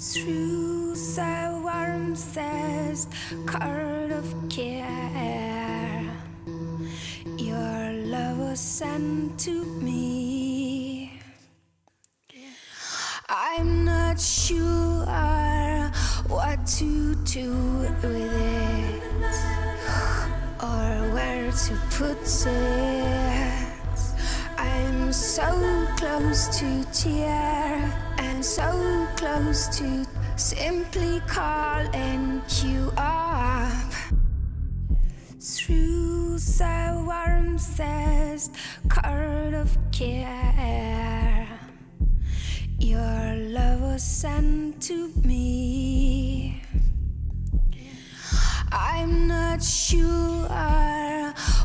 Through the warmth card of care, your love was sent to me. Not sure what to do with it or where to put it. I'm so close to tear and so close to simply calling you up through the warmth card of care. Sent to me. I'm not sure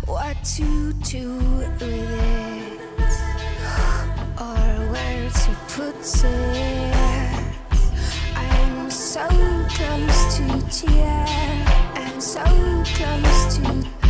what to do with it or where to put it. I'm so close to tears and so close to